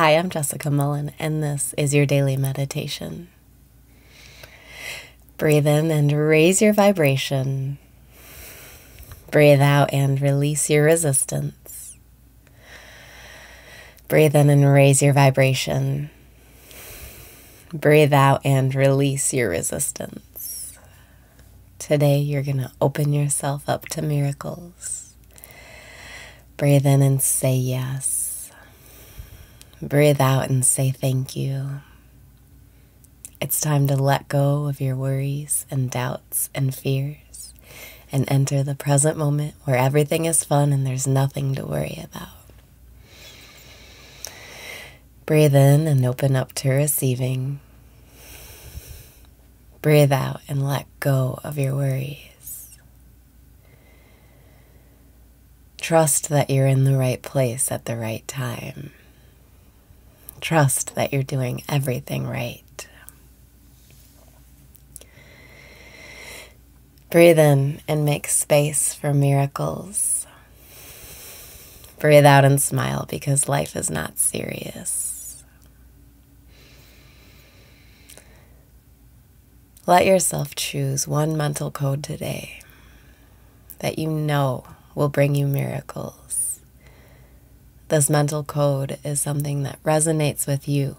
Hi, I'm Jessica Mullen, and this is your daily meditation. Breathe in and raise your vibration. Breathe out and release your resistance. Breathe in and raise your vibration. Breathe out and release your resistance. Today, you're going to open yourself up to miracles. Breathe in and say yes. Breathe out and say thank you. It's time to let go of your worries and doubts and fears and enter the present moment where everything is fun and there's nothing to worry about. Breathe in and open up to receiving. Breathe out and let go of your worries. Trust that you're in the right place at the right time. Trust that you're doing everything right. Breathe in and make space for miracles. Breathe out and smile because life is not serious. Let yourself choose one mental code today that you know will bring you miracles. This mental code is something that resonates with you.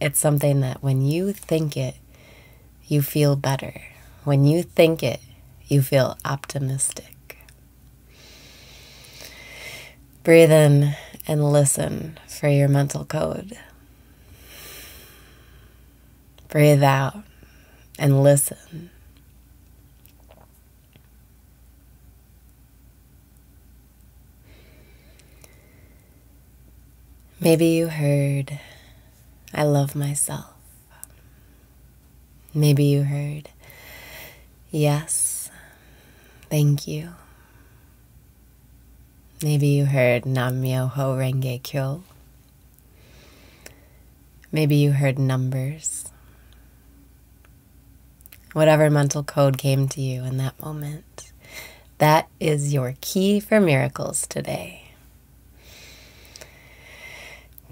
It's something that when you think it, you feel better. When you think it, you feel optimistic. Breathe in and listen for your mental code. Breathe out and listen. Maybe you heard, I love myself. Maybe you heard, yes, thank you. Maybe you heard Nam Myoho Renge Kyo. Maybe you heard numbers. Whatever mental code came to you in that moment, that is your key for miracles today.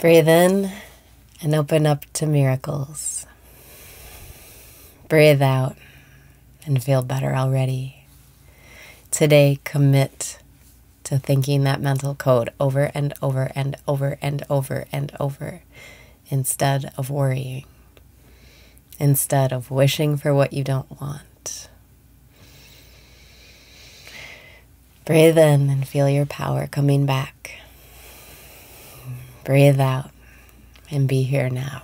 Breathe in and open up to miracles. Breathe out and feel better already. Today, commit to thinking that mental code over and over and over and over and over instead of worrying, instead of wishing for what you don't want. Breathe in and feel your power coming back. Breathe out and be here now.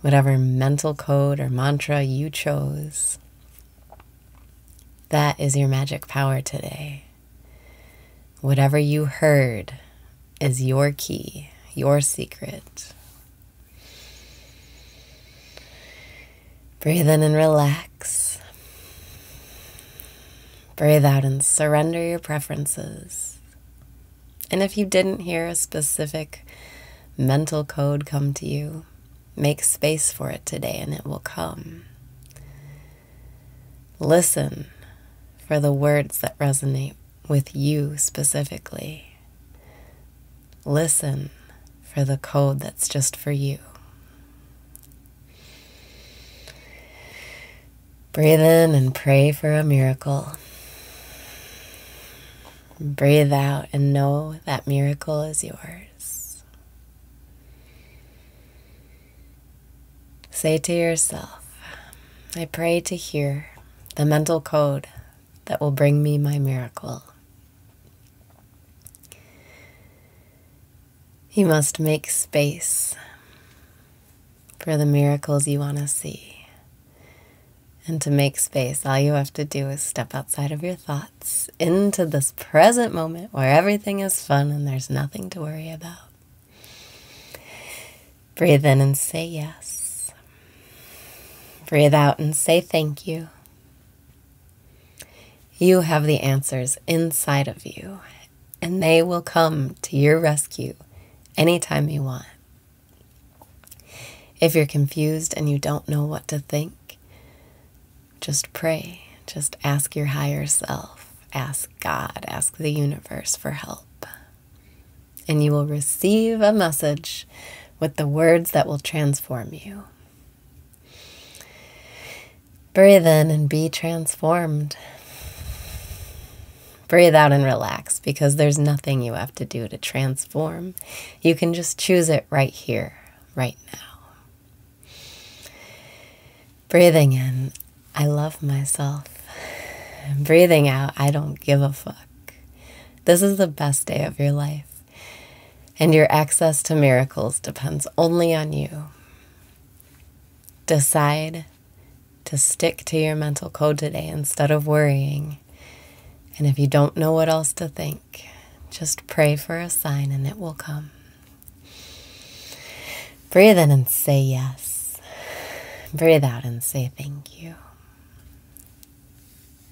Whatever mental code or mantra you chose, that is your magic power today. Whatever you heard is your key, your secret. Breathe in and relax. Breathe out and surrender your preferences. And if you didn't hear a specific mental code come to you, make space for it today and it will come. Listen for the words that resonate with you specifically. Listen for the code that's just for you. Breathe in and pray for a miracle. Breathe out and know that miracle is yours. Say to yourself, I pray to hear the mental code that will bring me my miracle. You must make space for the miracles you want to see. And to make space, all you have to do is step outside of your thoughts into this present moment where everything is fun and there's nothing to worry about. Breathe in and say yes. Breathe out and say thank you. You have the answers inside of you, and they will come to your rescue anytime you want. If you're confused and you don't know what to think, just pray. Just ask your higher self. Ask God. Ask the universe for help. and you will receive a message with the words that will transform you. Breathe in and be transformed. Breathe out and relax because there's nothing you have to do to transform. You can just choose it right here, right now. Breathing in, I love myself. Breathing out, I don't give a fuck. This is the best day of your life. And your access to miracles depends only on you. Decide to stick to your mental code today instead of worrying and if you don't know what else to think, just pray for a sign and it will come. Breathe in and say yes. Breathe out and say thank you.